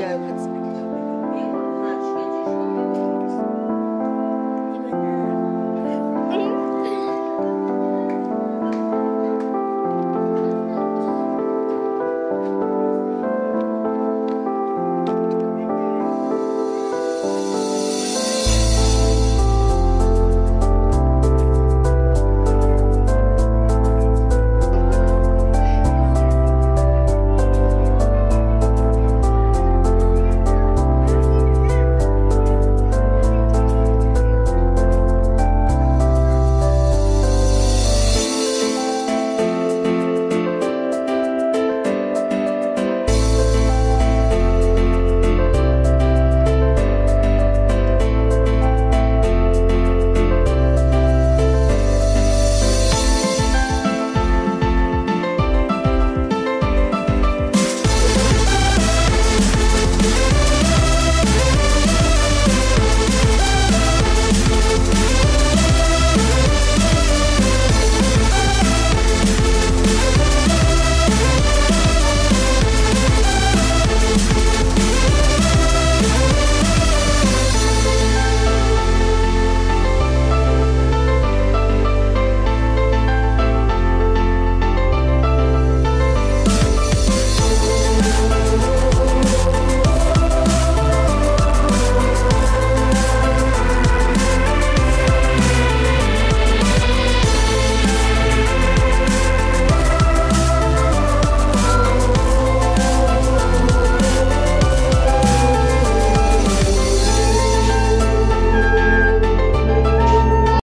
yeah, it's